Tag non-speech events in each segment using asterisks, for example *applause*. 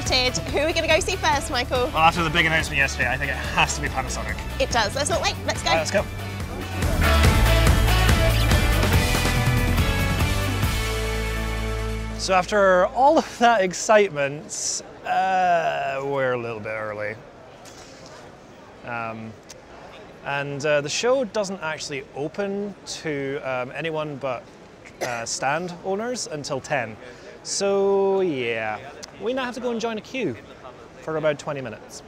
finally here. So excited. Who are we going to go see first, Michael? Well, after the big announcement yesterday, I think it has to be Panasonic. It does. Let's not wait. Let's go. Right, let's go. So after all of that excitement, uh, we're a little bit early. Um, and uh, the show doesn't actually open to um, anyone but uh, stand owners until 10. So yeah, we now have to go and join a queue for about 20 minutes.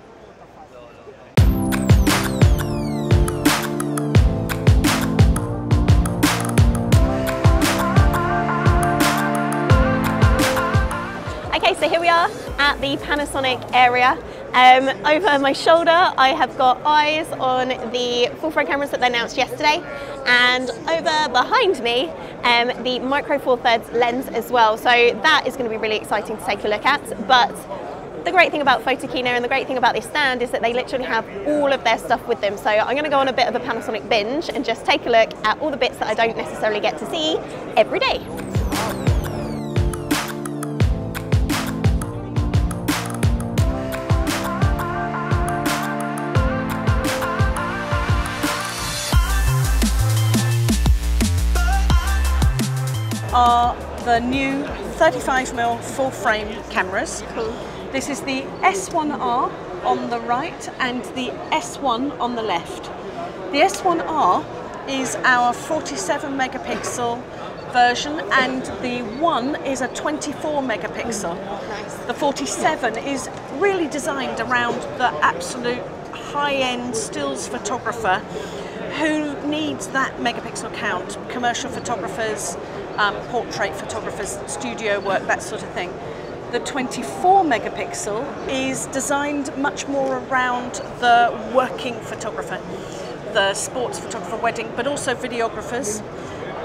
Okay, so here we are at the Panasonic area. Um, over my shoulder, I have got eyes on the full frame cameras that they announced yesterday, and over behind me, um, the Micro Four Thirds lens as well. So that is going to be really exciting to take a look at. But the great thing about Photokina and the great thing about this stand is that they literally have all of their stuff with them. So I'm going to go on a bit of a Panasonic binge and just take a look at all the bits that I don't necessarily get to see every day. The new 35mm full frame cameras. Cool. This is the S1R on the right and the S1 on the left. The S1R is our 47 megapixel version and the 1 is a 24 megapixel. Nice. The 47 is really designed around the absolute high-end stills photographer who needs that megapixel count, commercial photographers, um, portrait photographers, studio work, that sort of thing. The 24 megapixel is designed much more around the working photographer, the sports photographer, wedding, but also videographers.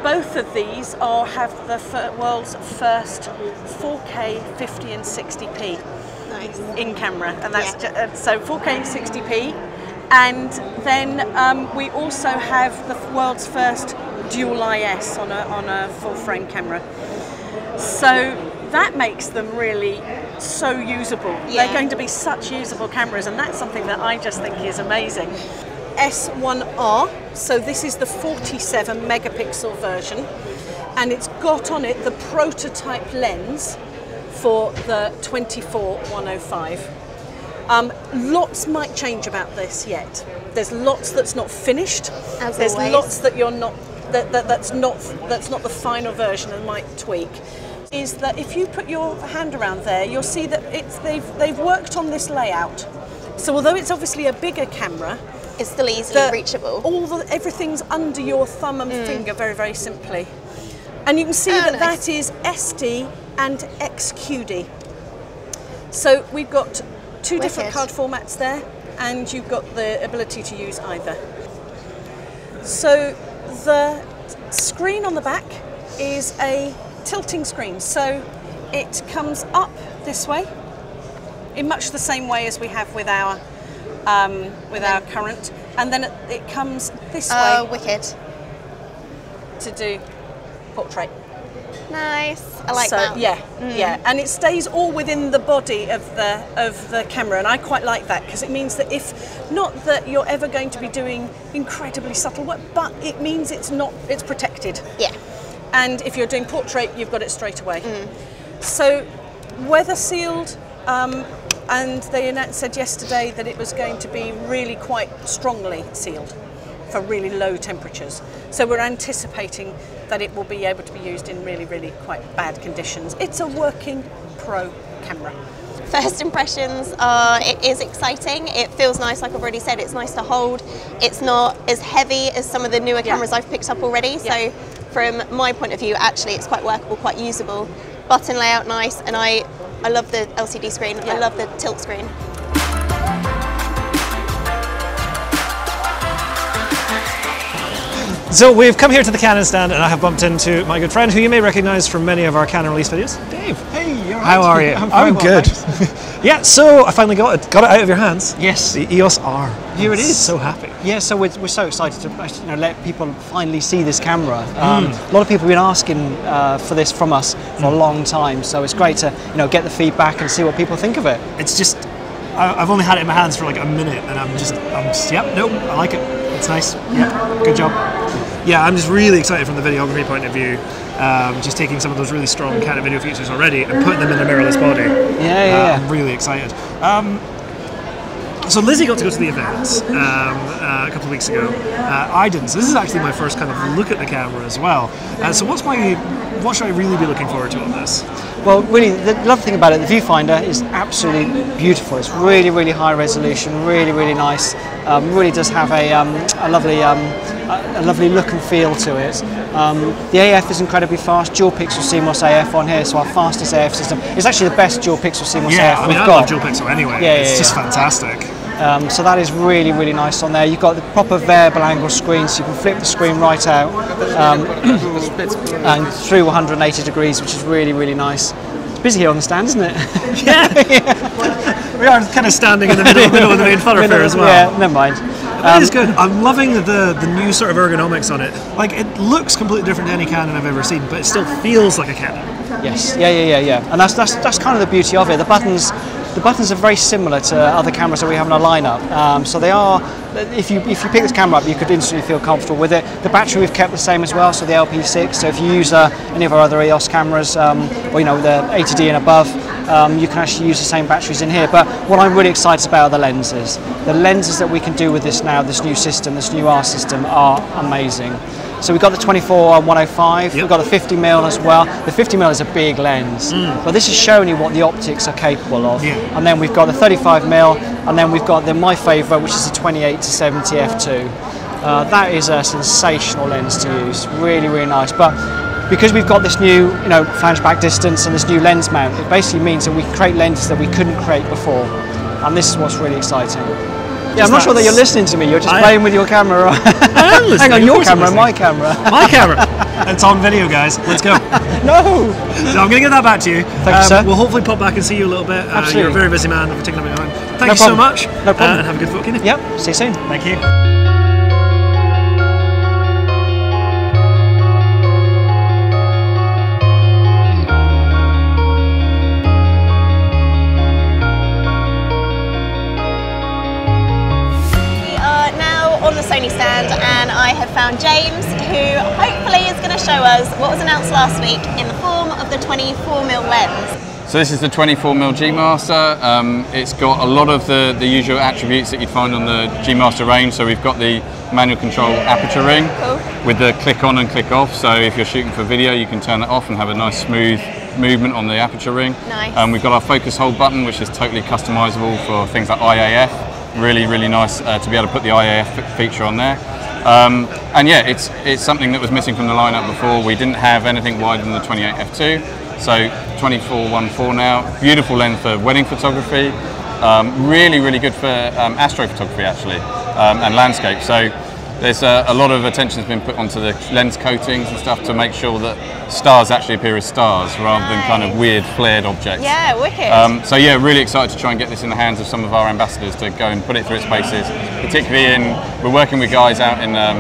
Both of these are have the world's first 4K 50 and 60p Nice. in camera, and that's Yeah. uh, so 4K 60p. And then um, we also have the world's first dual IS on a, on a full frame camera. So that makes them really so usable. Yeah. They're going to be such usable cameras, and that's something that I just think is amazing. S1R, so this is the 47 megapixel version, and it's got on it the prototype lens for the 24-105. Um, lots might change about this yet. There's lots that's not finished. As There's always. lots that you're not that, that that's not that's not the final version and might tweak. Is that if you put your hand around there, you'll see that it's they've they've worked on this layout. So although it's obviously a bigger camera, It's still easily the- reachable. all the everything's under your thumb and mm. finger very very simply. And you can see Oh, that nice. that is SD and XQD. So we've got two different card formats there, and you've got the ability to use either. So the screen on the back is a tilting screen. So it comes up this way, in much the same way as we have with our um, with our current, and then it, it comes this Oh, way wicked. to do portrait. Nice. I like so, that. Yeah, yeah, and it stays all within the body of the of the camera, and I quite like that because it means that if not that you're ever going to be doing incredibly subtle work, but it means it's not it's protected. Yeah. And if you're doing portrait, you've got it straight away. So, weather sealed, um, and they announced, said yesterday that it was going to be really quite strongly sealed for really low temperatures. So, we're anticipating that it will be able to be used in really, really quite bad conditions. It's a working pro camera. First impressions are it is exciting. It feels nice, like I've already said. It's nice to hold. It's not as heavy as some of the newer cameras I've picked up already. Yeah. So, from my point of view, actually, it's quite workable, quite usable. Button layout nice, and I I love the LCD screen. I love the tilt screen. So we've come here to the Canon stand and I have bumped into my good friend who you may recognize from many of our Canon release videos. Dave. Hey, you're right. How are you? *laughs* I'm, very well, good. *laughs* yeah, so I finally got it, got it out of your hands. Yes. The EOS R. Here it I'm is. So happy. Yeah, so we're, we're so excited to you know, let people finally see this camera. Um, Hmm. A lot of people have been asking uh, for this from us for a long time, so it's great to you know get the feedback and see what people think of it. It's just, I, I've only had it in my hands for like a minute and I'm just, I'm just, yep, nope, I like it. It's nice. Yeah, good job. Yeah, I'm just really excited from the videography point of view. Um, just taking some of those really strong Canon video features already and putting them in a mirrorless body. Yeah, yeah, Uh. I'm really excited. Um, so Lizzie got to go to the event um, uh, a couple of weeks ago. Uh, I didn't. So this is actually my first kind of look at the camera as well. Uh, so what's my, what should I really be looking forward to on this? Well, really, the lovely thing about it, the viewfinder is absolutely beautiful. It's really, really high resolution, really, really nice. Um, really does have a, um, a lovely, um, a, a lovely look and feel to it. Um, the AF is incredibly fast. Dual pixel CMOS AF on here, so our fastest AF system. It's actually the best dual pixel CMOS Yeah, AF I mean, we've I got. love dual pixel anyway. Yeah, it's yeah, just yeah. fantastic. Um, so that is really, really nice on there. You've got the proper variable angle screen, so you can flip the screen right out um, *clears throat* and through 180 degrees, which is really, really nice. It's busy here on the stand, isn't it? *laughs* Yeah. *laughs* We are kind of standing in the middle, middle of the main thoroughfare as well. Yeah, never mind. That is good. I'm loving the the new sort of ergonomics on it. Like it looks completely different to any Canon I've ever seen, but it still feels like a Canon. Yes, yeah, yeah, yeah, yeah. And that's, that's, that's kind of the beauty of it. The buttons, the buttons are very similar to other cameras that we have in our lineup. Um, so they are, if you if you pick this camera up, you could instantly feel comfortable with it. The battery we've kept the same as well, so the LP6. So if you use uh, any of our other EOS cameras, um, or you know the 80D and above, um, you can actually use the same batteries in here. But what I'm really excited about are the lenses. The lenses that we can do with this now, this new system, this new R system, are amazing. So we've got the 24 on 105, Yep. we've got the 50 mm as well. The 50 mm is a big lens, but this is showing you what the optics are capable of. Yeah. And then we've got the 35 mm, and then we've got the my favourite, which is the 28 to 70 f2. Uh, that is a sensational lens to use, really, really nice. But because we've got this new, you know, flange back distance and this new lens mount, it basically means that we create lenses that we couldn't create before, and this is what's really exciting. Yeah, I'm not sure that you're listening to me. You're just I- playing with your camera. I am *laughs* listening. Hang on, your camera, my camera. My *laughs* camera. it's on video, guys. Let's go. *laughs* no. So I'm going to get that back to you. Um, you, sir. We'll hopefully pop back and see you a little bit. Uh, Absolutely. you're a very busy man. I've taken up your time. Thank No you so much. No problem. Uh, and have a good photo. Yep. See you soon. Thank you. On the Sony stand and I have found James who hopefully is going to show us what was announced last week in the form of the 24mm lens. So this is the 24mm G Master. Um, it's got a lot of the, the usual attributes that you'd find on the G Master range. So we've got the manual control aperture ring Cool. with the click on and click off. So if you're shooting for video, you can turn that off and have a nice smooth movement on the aperture ring. Nice. Um, we've got our focus hold button, which is totally customizable for things like Eye AF. Really, really nice uh, to be able to put the Eye AF feature on there. Um, and yeah, it's it's something that was missing from the lineup before. We didn't have anything wider than the 28 f2, so 24 1.4 now. Beautiful lens for wedding photography. Um, really, really good for um, astrophotography actually, um, and landscape. So there's a, a lot of attention has been put onto the lens coatings and stuff to make sure that stars actually appear as stars rather than kind of weird flared objects. Yeah, wicked. Um, so yeah, really excited to try and get this in the hands of some of our ambassadors to go and put it through its paces. Particularly in, we're working with guys out in um,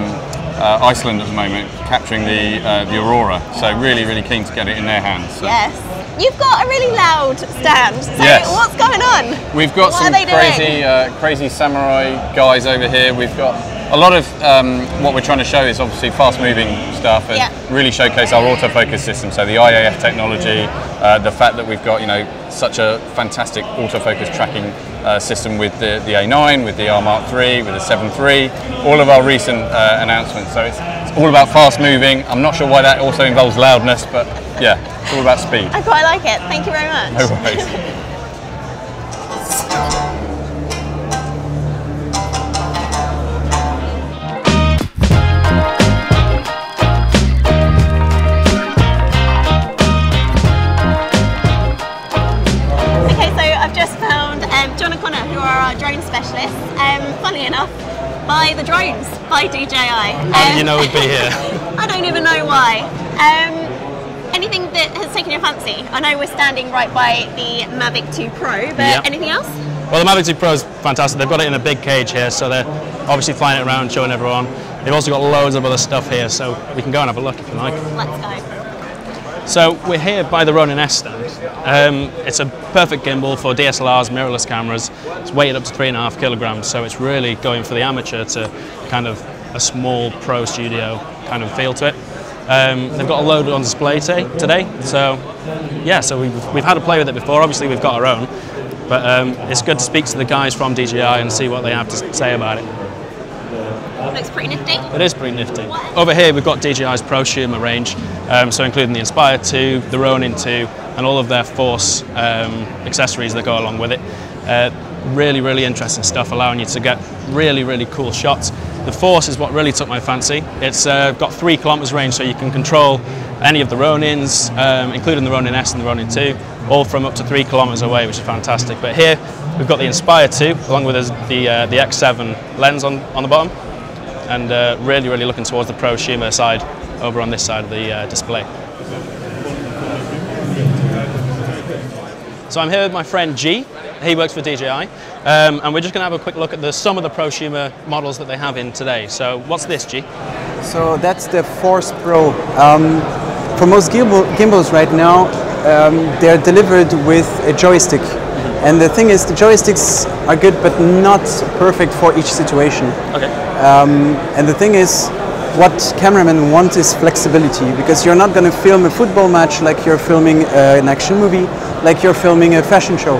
uh, Iceland at the moment, capturing the uh, the aurora. So really, really keen to get it in their hands. So yes. You've got a really loud stand. So Yes. what's going on? We've got What some are they doing? crazy, uh, crazy samurai guys over here. We've got a lot of um, what we're trying to show is obviously fast-moving stuff and Yeah. really showcase our autofocus system. So the Eye AF technology, uh, the fact that we've got you know such a fantastic autofocus tracking uh, system with the, the A9, with the R Mark III, with the 7 III, all of our recent uh, announcements. So it's, it's all about fast-moving. I'm not sure why that also involves loudness, but yeah, it's all about speed. I quite like it. Thank you very much. No worries. *laughs* by the drones, by DJI. How Um, you know we'd be here? *laughs* I don't even know why. Um, anything that has taken your fancy? I know we're standing right by the Mavic 2 Pro, but Yep. anything else? Well, the Mavic 2 Pro is fantastic. They've got it in a big cage here, so they're obviously flying it around, showing everyone. They've also got loads of other stuff here, so we can go and have a look if you like. Let's go. So we're here by the Ronin S stand. Um, it's a perfect gimbal for DSLRs, mirrorless cameras. It's weighted up to three and a half kilograms, so it's really going for the amateur to kind of a small pro studio kind of feel to it. Um, they've got a load on display today, so yeah, so we've, we've had a play with it before. Obviously, we've got our own, but um, it's good to speak to the guys from DJI and see what they have to say about it. Looks pretty nifty. It is pretty nifty. Over here we've got DJI's prosumer range, um, so including the Inspire 2, the Ronin 2, and all of their Force um, accessories that go along with it. Uh, really, really interesting stuff, allowing you to get really, really cool shots. The Force is what really took my fancy. It's uh, got three kilometers range, so you can control any of the Ronins, um, including the Ronin S and the Ronin 2, all from up to three kilometers away, which is fantastic. But here we've got the Inspire 2, along with the, uh, the X7 lens on, on the bottom and uh, really, really looking towards the prosumer side over on this side of the uh, display. So I'm here with my friend G. He works for DJI, um, and we're just going to have a quick look at the, some of the prosumer models that they have in today. So what's this, G? So that's the Force Pro. Um, for most gimbal, gimbals right now, um, they're delivered with a joystick. And the thing is, the joysticks are good, but not perfect for each situation. Okay. Um, and the thing is, what cameramen want is flexibility because you're not going to film a football match like you're filming uh, an action movie, like you're filming a fashion show.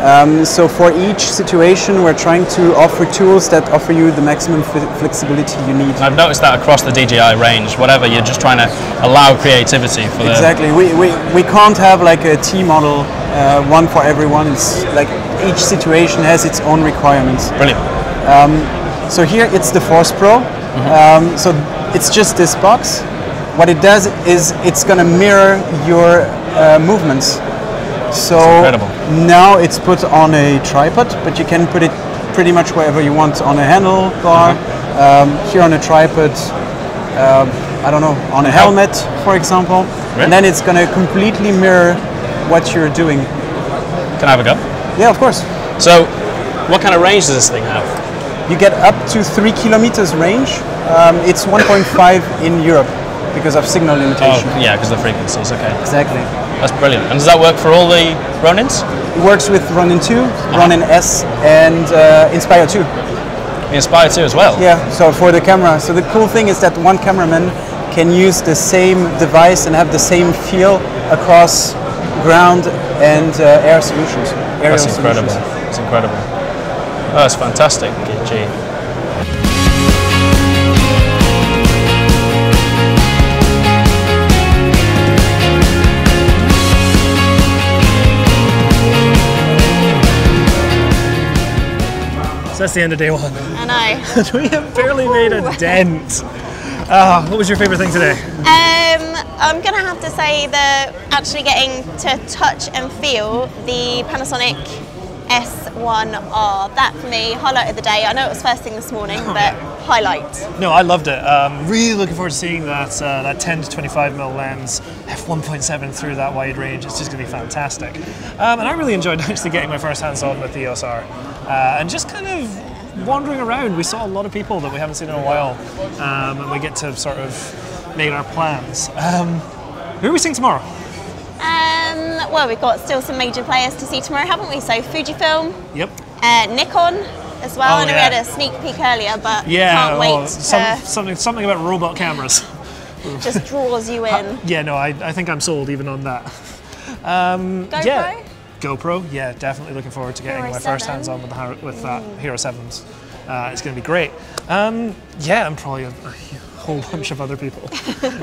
Um, so for each situation, we're trying to offer tools that offer you the maximum f- flexibility you need. I've noticed that across the DJI range, whatever, you're just trying to allow creativity for the. Exactly. We, we, we can't have like a T model, uh, one for everyone. It's like each situation has its own requirements. Brilliant. So here it's the Force Pro. Um, so it's just this box. What it does is it's going to mirror your uh, movements. So incredible. now it's put on a tripod, but you can put it pretty much wherever you want on a handlebar, um, here on a tripod, um, I don't know, on a helmet, for example. Really? And then it's going to completely mirror what you're doing. Can I have a go? Yeah, of course. So, what kind of range does this thing have? You get up to three kilometers range. Um, it's 1.5 in Europe because of signal limitation. Oh, yeah, because the frequencies. Okay, Exactly. that's brilliant. And does that work for all the Ronins? It works with Ronin 2, Ronin S, and uh, Inspire 2. Inspire 2 as well. Yeah, so for the camera. So the cool thing is that one cameraman can use the same device and have the same feel across ground and uh, air solutions. aerial That's incredible. solutions. It's incredible. Oh, that's fantastic, G. So that's the end of day one. And I know. *laughs* we have barely made a dent. Ah, what was your favourite thing today? Um, I'm gonna have to say that actually getting to touch and feel the Panasonic S1R. That for me, highlight of the day. I know it was first thing this morning, but highlight. No, I loved it. Um, really looking forward to seeing that uh, that 10 to 25 mm lens, f1.7 through that wide range. It's just going to be fantastic. Um, and I really enjoyed *laughs* actually getting my first hands on with the EOS R uh, and just kind of wandering around. We saw a lot of people that we haven't seen in a while, um, and we get to sort of make our plans. Um, who are we seeing tomorrow? Um, well, we've got still some major players to see tomorrow, haven't we? So Fujifilm, Yep. uh, Nikon as well. Oh, I know yeah. we had a sneak peek earlier, but Yeah. can't wait. oh, to, some, something something about robot cameras. *laughs* just draws you in. *laughs* Yeah, no, I, I think I'm sold even on that. Um, GoPro? Yeah. GoPro, yeah, definitely looking forward to getting Hero my first hands on with, the, with that Hero 7s. Uh, it's going to be great. Um, yeah, and probably a, a whole bunch of other people.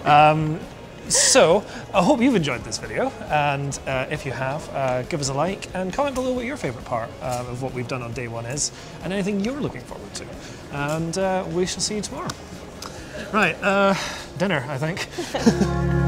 *laughs* um, so, I hope you've enjoyed this video, and uh, if you have, uh, give us a like and comment below what your favourite part uh, of what we've done on day one is, and anything you're looking forward to. And uh, we shall see you tomorrow. Right, uh, dinner, I think. *laughs*